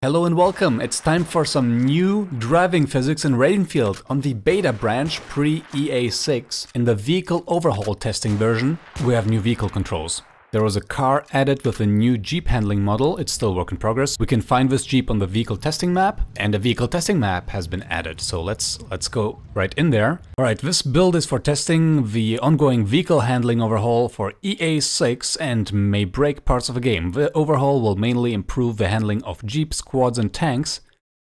Hello and welcome. It's time for some new driving physics in Ravenfield on the beta branch pre-EA6. In the vehicle overhaul testing version, we have new vehicle controls. There was a car added with a new Jeep handling model, it's still work in progress. We can find this Jeep on the vehicle testing map, and a vehicle testing map has been added, so let's let's go right in there. Alright, this build is for testing the ongoing vehicle handling overhaul for EA6 and may break parts of the game. The overhaul will mainly improve the handling of Jeeps, quads and tanks.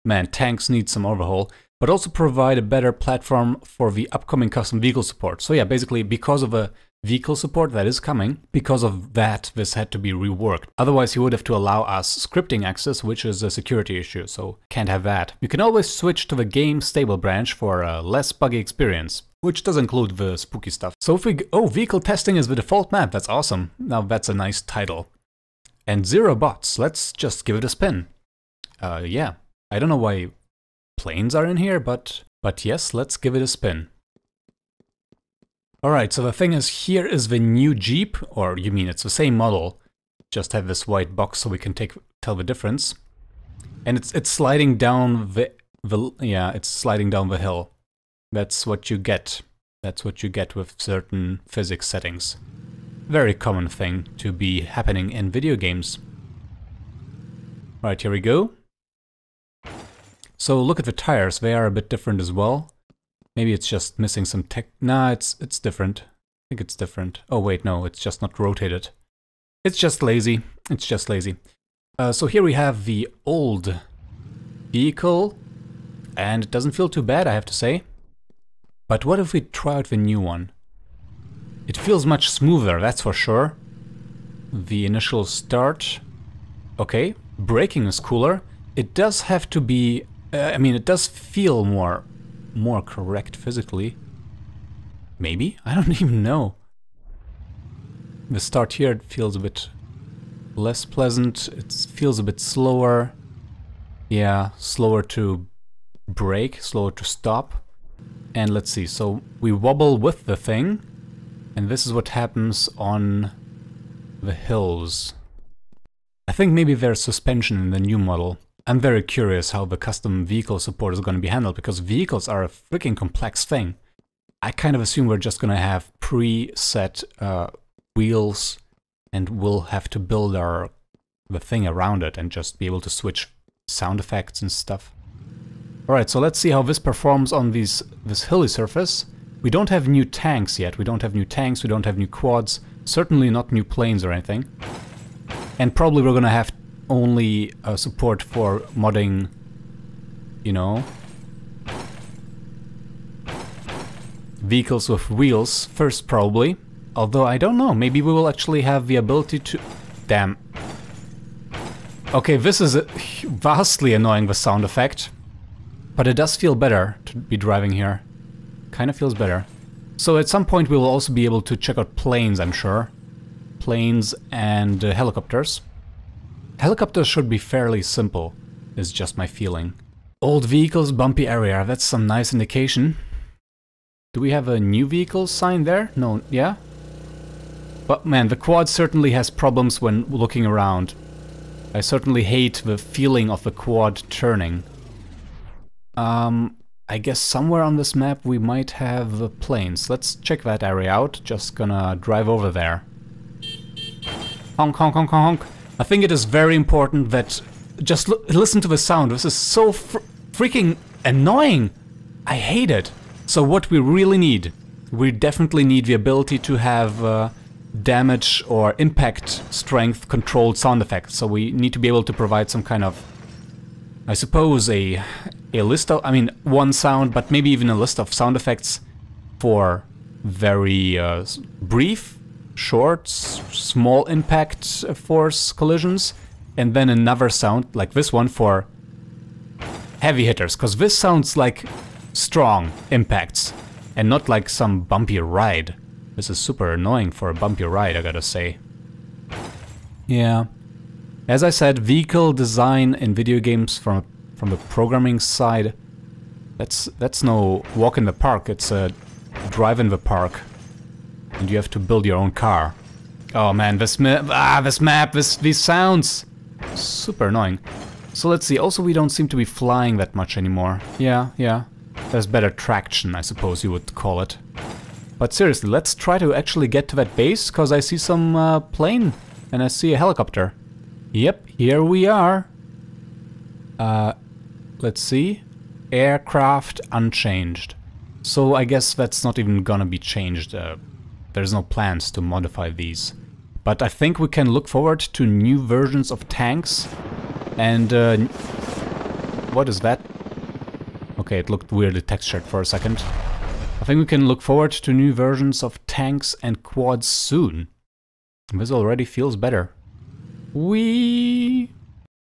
Man, tanks need some overhaul but also provide a better platform for the upcoming custom vehicle support. So yeah, basically because of a vehicle support that is coming. Because of that, this had to be reworked. Otherwise, you would have to allow us scripting access, which is a security issue, so can't have that. You can always switch to the game stable branch for a less buggy experience. Which does include the spooky stuff. So if we... Oh, vehicle testing is the default map, that's awesome. Now that's a nice title. And zero bots, let's just give it a spin. Uh, yeah. I don't know why planes are in here, but... But yes, let's give it a spin. Alright, so the thing is, here is the new Jeep, or you mean it's the same model, just have this white box so we can take tell the difference. And it's it's sliding down the, the yeah, it's sliding down the hill. That's what you get. That's what you get with certain physics settings. Very common thing to be happening in video games. Right, here we go. So look at the tires, they are a bit different as well. Maybe it's just missing some tech. Nah, it's it's different. I think it's different. Oh wait, no, it's just not rotated. It's just lazy. It's just lazy. Uh, so here we have the old vehicle, and it doesn't feel too bad, I have to say. But what if we try out the new one? It feels much smoother, that's for sure. The initial start... Okay, braking is cooler. It does have to be... Uh, I mean, it does feel more more correct physically. Maybe? I don't even know. The start here feels a bit less pleasant. It feels a bit slower. Yeah, slower to brake, slower to stop. And let's see, so we wobble with the thing. And this is what happens on the hills. I think maybe there's suspension in the new model. I'm very curious how the custom vehicle support is going to be handled because vehicles are a freaking complex thing. I kind of assume we're just going to have preset uh, wheels and we'll have to build our the thing around it and just be able to switch sound effects and stuff. Alright, so let's see how this performs on these this hilly surface. We don't have new tanks yet. We don't have new tanks, we don't have new quads, certainly not new planes or anything. And probably we're gonna have only uh, support for modding, you know, vehicles with wheels first probably. Although I don't know, maybe we will actually have the ability to... Damn. Okay, this is vastly annoying, the sound effect. But it does feel better to be driving here. Kind of feels better. So at some point we will also be able to check out planes, I'm sure. Planes and uh, helicopters. Helicopters should be fairly simple, is just my feeling. Old vehicles, bumpy area, that's some nice indication. Do we have a new vehicle sign there? No, yeah? But man, the quad certainly has problems when looking around. I certainly hate the feeling of the quad turning. Um, I guess somewhere on this map we might have planes. Let's check that area out. Just gonna drive over there. Honk, honk, honk, honk. I think it is very important that just listen to the sound. This is so fr freaking annoying. I hate it. So what we really need, we definitely need the ability to have uh, damage or impact strength controlled sound effects. So we need to be able to provide some kind of, I suppose, a a list of, I mean, one sound, but maybe even a list of sound effects for very uh, brief short, small impact force collisions, and then another sound like this one for heavy hitters, because this sounds like strong impacts and not like some bumpy ride. This is super annoying for a bumpy ride, I gotta say. Yeah. As I said, vehicle design in video games from from the programming side, that's that's no walk in the park, it's a drive in the park and you have to build your own car. Oh man, this map, ah, this map, this these sounds, super annoying. So let's see, also we don't seem to be flying that much anymore. Yeah, yeah. There's better traction, I suppose you would call it. But seriously, let's try to actually get to that base, because I see some uh, plane and I see a helicopter. Yep, here we are. Uh, let's see. Aircraft unchanged. So I guess that's not even gonna be changed. Uh, there's no plans to modify these. But I think we can look forward to new versions of tanks. And uh, what is that? Okay, it looked weirdly textured for a second. I think we can look forward to new versions of tanks and quads soon. This already feels better. We.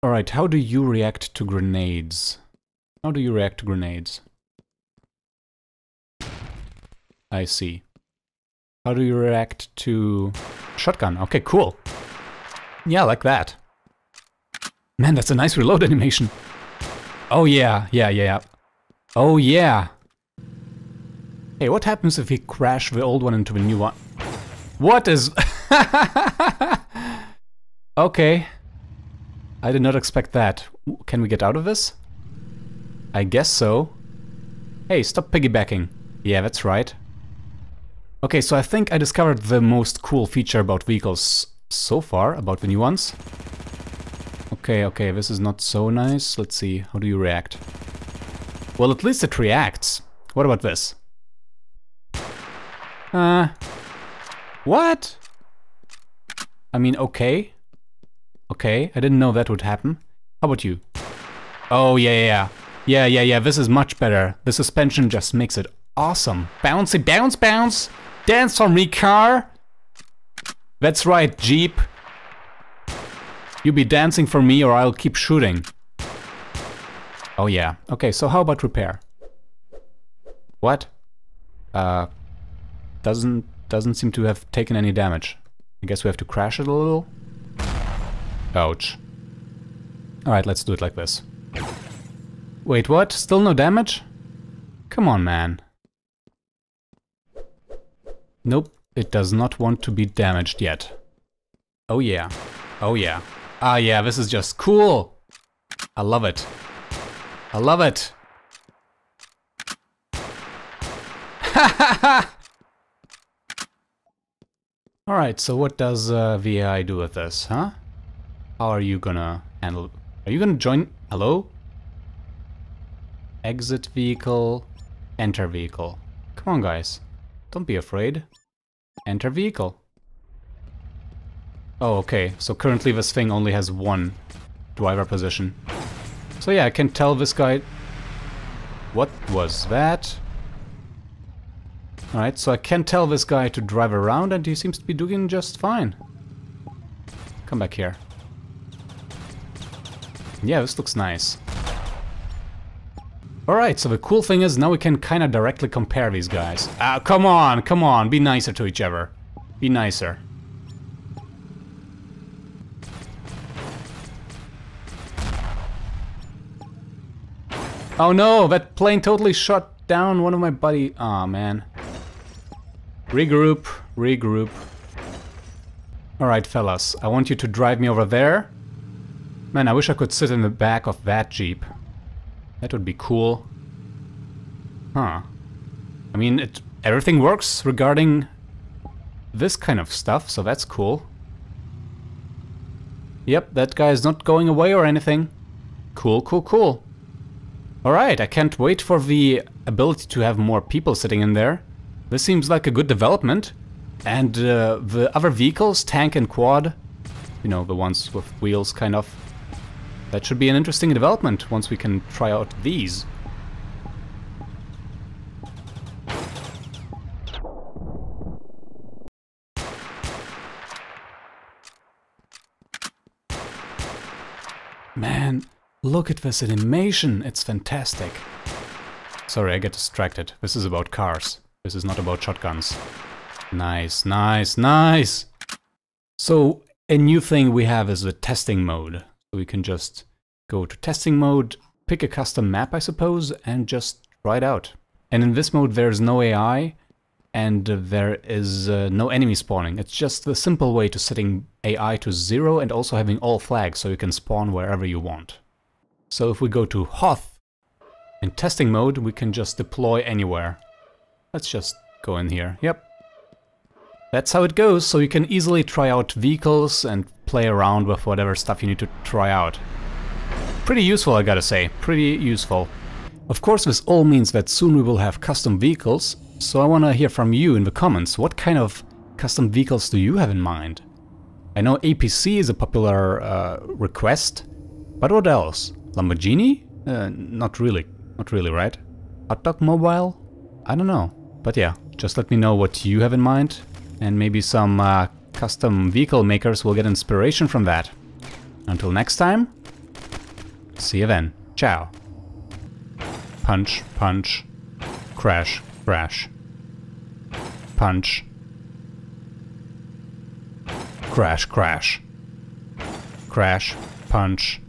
Alright, how do you react to grenades? How do you react to grenades? I see. How do you react to shotgun? Okay, cool. Yeah, like that. Man, that's a nice reload animation. Oh yeah, yeah, yeah. Oh yeah. Hey, what happens if we crash the old one into the new one? What is... okay. I did not expect that. Can we get out of this? I guess so. Hey, stop piggybacking. Yeah, that's right. Okay, so I think I discovered the most cool feature about vehicles so far, about the new ones. Okay, okay, this is not so nice. Let's see, how do you react? Well, at least it reacts. What about this? Uh... What? I mean, okay. Okay, I didn't know that would happen. How about you? Oh, yeah, yeah, yeah. Yeah, yeah, yeah, this is much better. The suspension just makes it awesome. Bouncy, bounce, bounce! Dance for me, car! That's right, Jeep. You be dancing for me or I'll keep shooting. Oh yeah. Okay, so how about repair? What? Uh, doesn't doesn't seem to have taken any damage. I guess we have to crash it a little. Ouch. Alright, let's do it like this. Wait, what? Still no damage? Come on, man. Nope, it does not want to be damaged yet. Oh yeah. Oh yeah. Ah yeah, this is just cool! I love it. I love it! Alright, so what does uh, VAI do with this, huh? How are you gonna handle... Are you gonna join... Hello? Exit vehicle, enter vehicle. Come on, guys. Don't be afraid. Enter vehicle. Oh, okay. So currently this thing only has one driver position. So yeah, I can tell this guy... What was that? Alright, so I can tell this guy to drive around and he seems to be doing just fine. Come back here. Yeah, this looks nice. Alright, so the cool thing is now we can kind of directly compare these guys. Ah, come on, come on, be nicer to each other. Be nicer. Oh no, that plane totally shot down one of my buddy. Aw, oh, man. Regroup, regroup. Alright, fellas, I want you to drive me over there. Man, I wish I could sit in the back of that jeep. That would be cool. Huh. I mean, it, everything works regarding this kind of stuff, so that's cool. Yep, that guy is not going away or anything. Cool, cool, cool. Alright, I can't wait for the ability to have more people sitting in there. This seems like a good development. And uh, the other vehicles, tank and quad, you know, the ones with wheels kind of, that should be an interesting development once we can try out these. Man, look at this animation, it's fantastic. Sorry, I get distracted. This is about cars. This is not about shotguns. Nice, nice, nice! So, a new thing we have is the testing mode. So we can just go to testing mode, pick a custom map, I suppose, and just try it out. And in this mode there's no AI, and there is uh, no enemy spawning. It's just the simple way to setting AI to zero and also having all flags so you can spawn wherever you want. So if we go to Hoth, in testing mode, we can just deploy anywhere. Let's just go in here. Yep. That's how it goes, so you can easily try out vehicles and play around with whatever stuff you need to try out. Pretty useful, I gotta say. Pretty useful. Of course, this all means that soon we will have custom vehicles, so I wanna hear from you in the comments. What kind of custom vehicles do you have in mind? I know APC is a popular uh, request, but what else? Lamborghini? Uh, not really. Not really, right? Hot Dog Mobile? I don't know. But yeah, just let me know what you have in mind, and maybe some uh, custom vehicle makers will get inspiration from that. Until next time, see you then. Ciao. Punch, punch, crash, crash. Punch. Crash, crash. Crash, punch,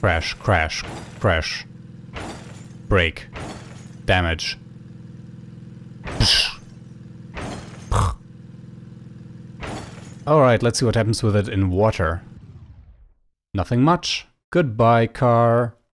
crash, crash, crash. Break. Damage. Alright, let's see what happens with it in water. Nothing much. Goodbye, car.